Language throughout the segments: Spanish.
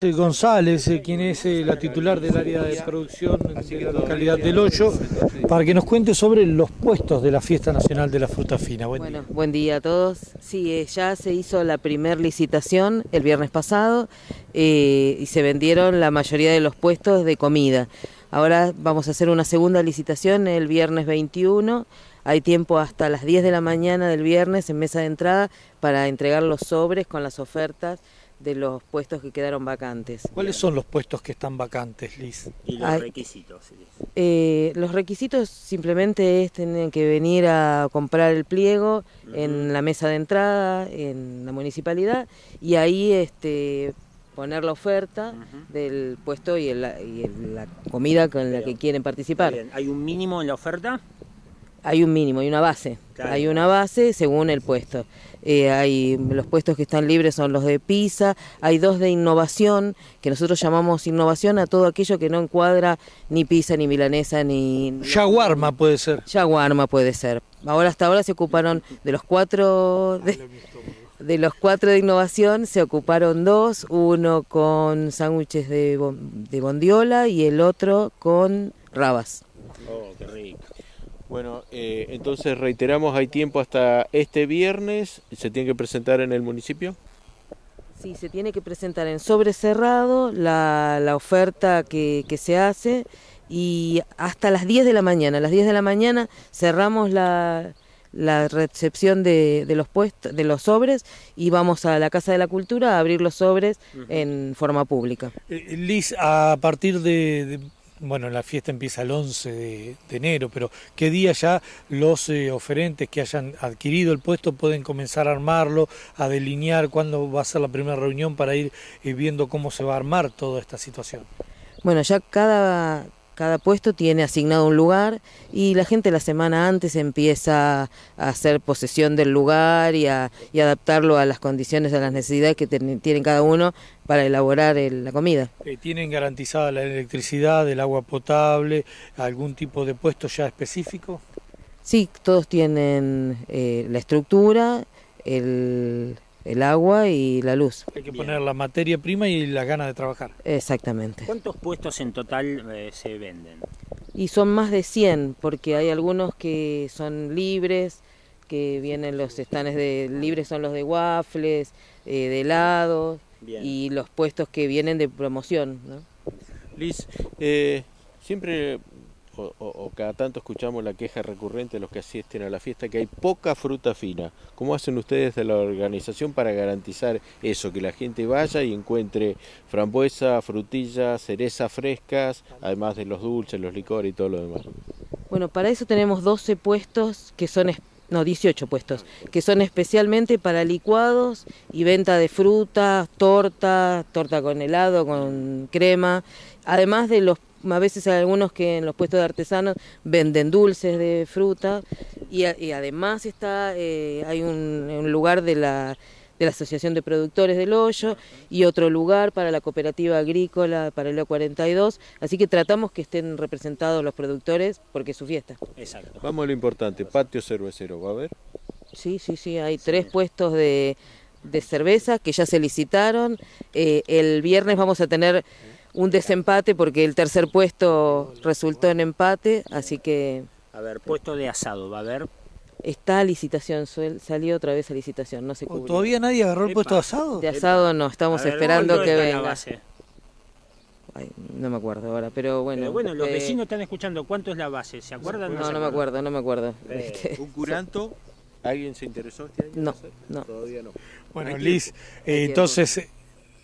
González, eh, quien es eh, la titular del área de producción de la localidad del Hoyo, para que nos cuente sobre los puestos de la Fiesta Nacional de la Fruta Fina. Buen bueno, día. buen día a todos. Sí, eh, ya se hizo la primer licitación el viernes pasado y se vendieron la mayoría de los puestos de comida. Ahora vamos a hacer una segunda licitación el viernes 21. Hay tiempo hasta las 10 de la mañana del viernes en mesa de entrada para entregar los sobres con las ofertas de los puestos que quedaron vacantes. ¿Cuáles son los puestos que están vacantes, Liz? Y los requisitos. Eh, los requisitos simplemente es tener que venir a comprar el pliego en la mesa de entrada, en la municipalidad, y ahí este, poner la oferta del puesto y, la comida con la que quieren participar. ¿Hay un mínimo en la oferta? Hay un mínimo, hay una base. Hay una base según el puesto. Eh, hay los puestos que están libres son los de PISA, hay dos de innovación, que nosotros llamamos innovación a todo aquello que no encuadra ni PISA, ni milanesa, ni... Yaguarma puede ser. Yaguarma puede ser. Ahora hasta ahora se ocuparon de los cuatro... De, los cuatro de innovación se ocuparon dos, uno con sándwiches de, de bondiola y el otro con rabas. Bueno, eh, entonces reiteramos, hay tiempo hasta este viernes, ¿se tiene que presentar en el municipio? Sí, se tiene que presentar en sobre cerrado la, la oferta que, que, se hace y hasta las 10 de la mañana. A las 10 de la mañana cerramos la, la recepción de, de, los puestos, de los sobres y vamos a la Casa de la Cultura a abrir los sobres en forma pública. Eh, Liz, a partir de, bueno, la fiesta empieza el 11 de, enero, pero ¿qué día ya los eh, oferentes que hayan adquirido el puesto pueden comenzar a armarlo, a delinear cuándo va a ser la primera reunión para ir eh, viendo cómo se va a armar toda esta situación? Bueno, ya cada, cada puesto tiene asignado un lugar y la gente la semana antes empieza a hacer posesión del lugar y a adaptarlo a las condiciones, a las necesidades que tienen cada uno para elaborar la comida. Eh, ¿Tienen garantizada la electricidad, el agua potable, algún tipo de puesto ya específico? Sí, todos tienen eh, la estructura, el, el agua y la luz. Hay que poner la materia prima y las ganas de trabajar. Exactamente. ¿Cuántos puestos en total eh, se venden? Y son más de 100, porque hay algunos que son libres, que vienen los estanes de libres son los de waffles, eh, de helados y los puestos que vienen de promoción. ¿no? Liz, eh, siempre o, cada tanto escuchamos la queja recurrente de los que asisten a la fiesta que hay poca fruta fina. ¿Cómo hacen ustedes de la organización para garantizar eso, que la gente vaya y encuentre frambuesa, frutilla, cereza frescas, además de los dulces, los licores y todo lo demás? Bueno, para eso tenemos 12 puestos que son no, 18 puestos, que son especialmente para licuados y venta de fruta, torta, torta con helado, con crema, además de los a veces hay algunos que en los puestos de artesanos venden dulces de fruta y, además está eh, hay un, lugar de la, de la Asociación de Productores del Hoyo y otro lugar para la cooperativa agrícola para el O42, así que tratamos que estén representados los productores porque es su fiesta. Exacto. Vamos a lo importante, patio cervecero, ¿va a haber? Sí, sí, sí, hay tres puestos de, de cerveza que ya se licitaron. Eh, el viernes vamos a tener un desempate porque el tercer puesto resultó en empate, así que... A ver, puesto de asado, ¿va a haber? Está a licitación, salió otra vez a licitación, no se cubrió. ¿Todavía nadie agarró el puesto de asado? De asado no, estamos esperando que venga. Ay, no me acuerdo ahora, pero bueno. bueno, los eh, vecinos están escuchando, ¿cuánto es la base? ¿Se acuerdan? No, no, me acuerdo, no me acuerdo. Eh, ¿Un curanto? ¿Alguien se interesó este año? No, no. Todavía no. Bueno, Liz, eh, entonces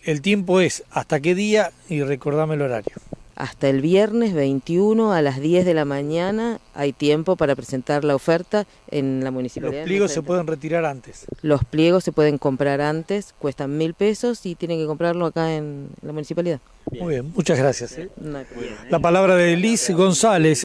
el tiempo es hasta qué día y recordame el horario. Hasta el viernes 21 a las 10 de la mañana hay tiempo para presentar la oferta en la municipalidad. Los pliegos se pueden retirar antes. Los pliegos se pueden comprar antes, cuestan mil pesos y tienen que comprarlo acá en la municipalidad. Muy bien, muchas gracias. ¿eh? La palabra de Liz González.